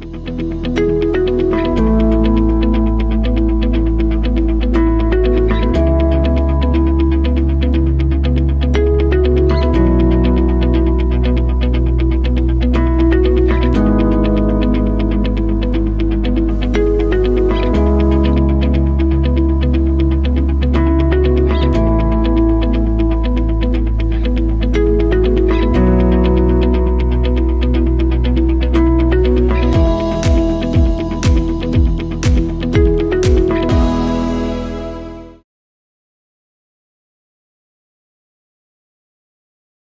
Bye.